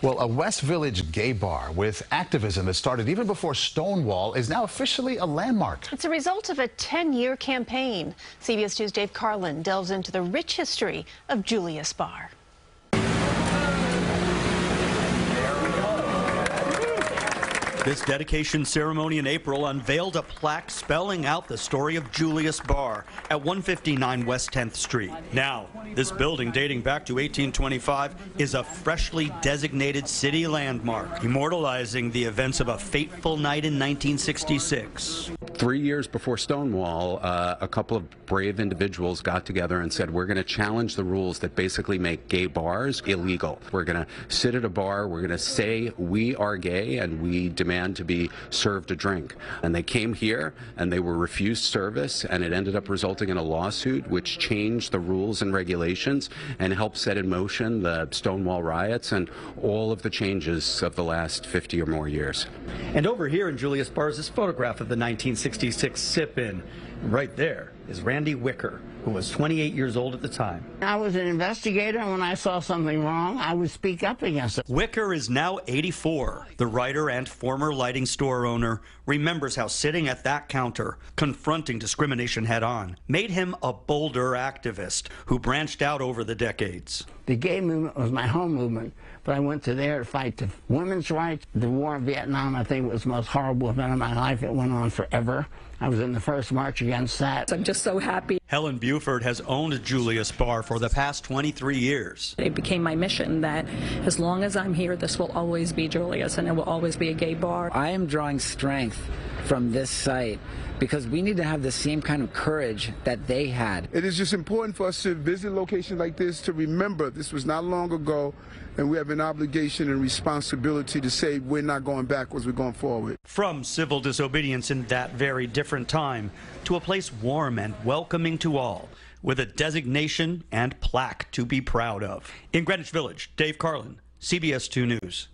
Well, a West Village gay bar with activism that started even before Stonewall is now officially a landmark. It's a result of a 10-year campaign. CBS News' Dave Carlin delves into the rich history of Julius Bar. This dedication ceremony in April unveiled a plaque spelling out the story of Julius Bar at 159 West 10th Street. Now, this building dating back to 1825 is a freshly designated city landmark, immortalizing the events of a fateful night in 1966. Three years before Stonewall, uh, a couple of brave individuals got together and said, We're going to challenge the rules that basically make gay bars illegal. We're going to sit at a bar, we're going to say we are gay, and we demand to be served a drink. And they came here and they were refused service, and it ended up resulting in a lawsuit which changed the rules and regulations and helped set in motion the Stonewall riots and all of the changes of the last 50 or more years. And over here in Julius Bar's this photograph of the 1966 sip-in. Right there is Randy Wicker, who was 28 years old at the time. I was an investigator, and when I saw something wrong, I would speak up against it. Wicker is now 84. The writer and former lighting store owner remembers how sitting at that counter, confronting discrimination head on, made him a bolder activist who branched out over the decades. The gay movement was my home movement, but I went to there to fight the women's rights. The war in Vietnam, I think, was the most horrible event of my life. It went on forever. I was in the first march against that. I'm just so happy. Helen Buford has owned Julius Bar for the past 23 years. It became my mission that as long as I'm here, this will always be Julius and it will always be a gay bar. I am drawing strength from this site because we need to have the same kind of courage that they had. It is just important for us to visit locations like this to remember this was not long ago and we have an obligation and responsibility to say we're not going backwards, we're going forward. From civil disobedience in that very different time to a place warm and welcoming to all with a designation and plaque to be proud of. In Greenwich Village, Dave Carlin, CBS 2 News.